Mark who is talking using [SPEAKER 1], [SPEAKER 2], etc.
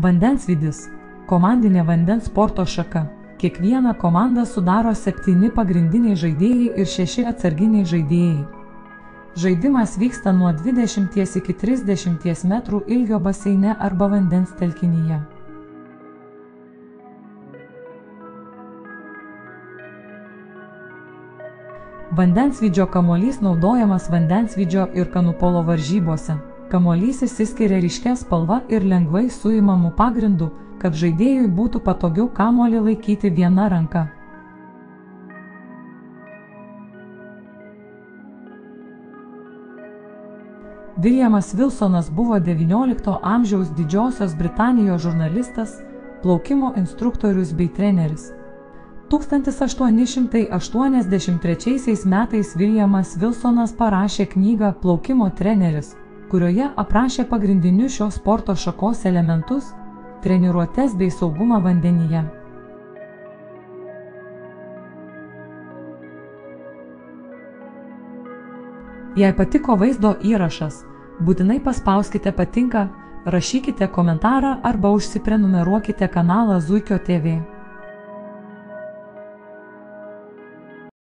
[SPEAKER 1] Vandensvidis - komandinė vandens sporto šaka. Kiekvieną komandą sudaro septyni pagrindiniai žaidėjai ir šeši atsarginiai žaidėjai. Žaidimas vyksta nuo 20 iki 30 metrų ilgio baseine arba vandens telkinyje. Vandensvidžio kamuolys naudojamas vandensvidžio ir kanupolo varžybose. Kamuolys įsiskiria ryškia spalva ir lengvai suimamu pagrindu, kad žaidėjui būtų patogiau kamuolį laikyti viena ranka. Viljamas Wilsonas buvo XIX amžiaus Didžiosios Britanijos žurnalistas, plaukimo instruktorius bei treneris. 1883 metais Viljamas Wilsonas parašė knygą Plaukimo treneris, kurioje aprašė pagrindinius šios sporto šakos elementus - treniruotes bei saugumą vandenyje. Jei patiko vaizdo įrašas, būtinai paspauskite patinka, rašykite komentarą arba užsiprenumeruokite kanalą Zuikio TV.